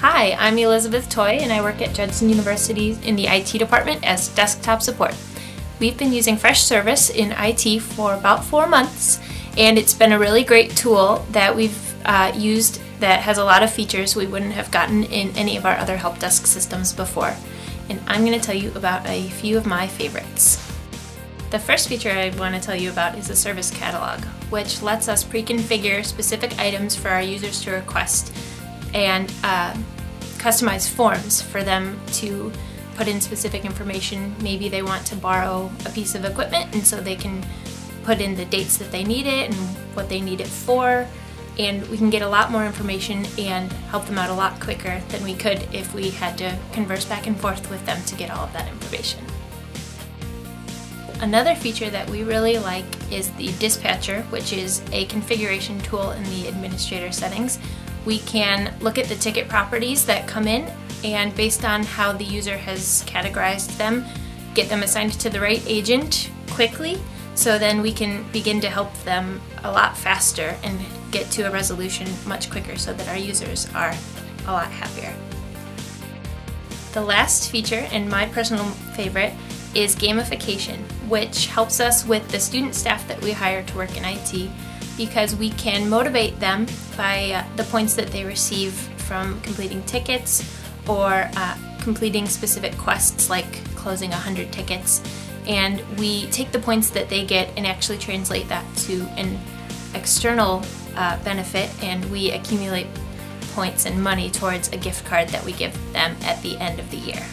Hi, I'm Elizabeth Toy and I work at Judson University in the IT department as desktop support. We've been using Freshservice in IT for about four months and it's been a really great tool that we've uh, used that has a lot of features we wouldn't have gotten in any of our other help desk systems before. And I'm going to tell you about a few of my favorites. The first feature I want to tell you about is the service catalog, which lets us pre-configure specific items for our users to request and uh, customize forms for them to put in specific information. Maybe they want to borrow a piece of equipment and so they can put in the dates that they need it and what they need it for and we can get a lot more information and help them out a lot quicker than we could if we had to converse back and forth with them to get all of that information. Another feature that we really like is the dispatcher, which is a configuration tool in the administrator settings. We can look at the ticket properties that come in and based on how the user has categorized them, get them assigned to the right agent quickly so then we can begin to help them a lot faster and get to a resolution much quicker so that our users are a lot happier. The last feature, and my personal favorite, is gamification, which helps us with the student staff that we hire to work in IT because we can motivate them by uh, the points that they receive from completing tickets or uh, completing specific quests like closing 100 tickets and we take the points that they get and actually translate that to an external uh, benefit and we accumulate points and money towards a gift card that we give them at the end of the year.